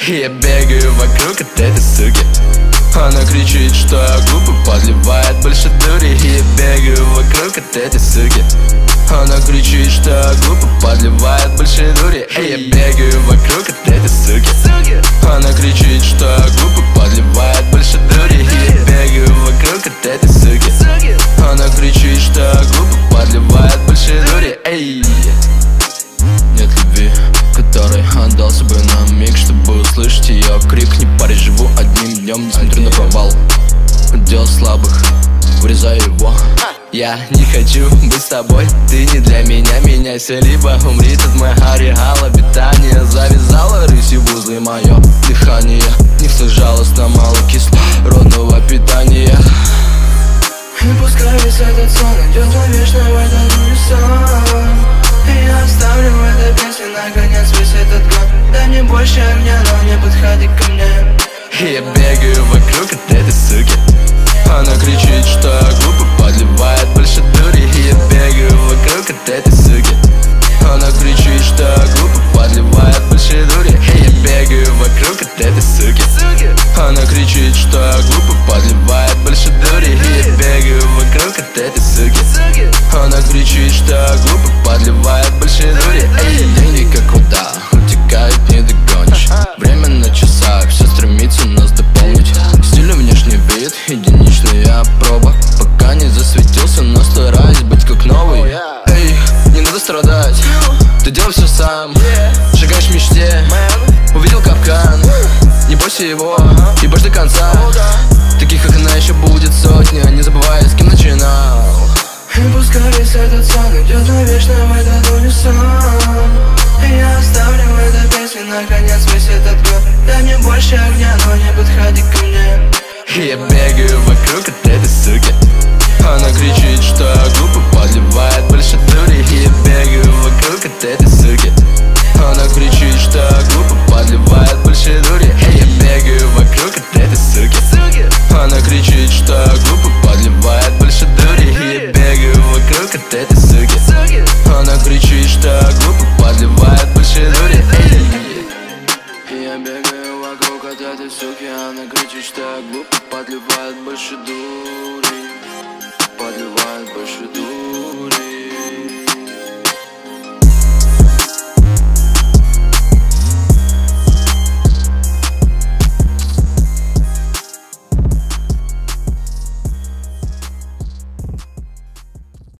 Я бегаю вокруг от этой суки. Она кричит, что я глупый, подливает больше дури. Я бегаю вокруг от этой суки. Она кричит, что я глупый, подливает больше дури. Я бегаю вокруг от этой суки. Она кричит, что я глупый, подливает больше дури. Я бегаю вокруг от этой суки. Она кричит, что я глупый, подливает больше дури. Эй! Нет любви, которой отдался бы на миг Чтобы услышать ее крик Не парень, живу одним днем, не смотрю на провал. Дело слабых, вырезаю его. Я не хочу быть с тобой Ты не для меня, меняйся Либо умри, тут моя реал обитания Завязала рысью в узлы мое дыхание. Не жалостно, мало кислородного питания. И пускай весь этот сон идет навечно в этот унисон И я оставлю в этой песне наконец весь этот год. Дай мне больше огня, но подходи ко мне. Я бегаю вокруг от этой суки. Она кричит, что я глупый, подливает больше дури. Я бегаю вокруг от этой суки. Она кричит, что я глупый, подливает больше дури. Я бегаю вокруг от этой суки Не бойся его, и до конца. Таких, как она, еще будет сотня Не забывай, с кем начинал. И пускай весь этот сон идет навечно в этот унисон. Я оставлю в этой песне наконец весь этот год. Дай мне больше огня, но не подходи ко мне. Я бегаю вокруг от этой суки. Она кричит, Она кричит, что я глупый, подливает больше дури. Я бегаю вокруг от этой суки Она кричит, что я дури Подливает больше дури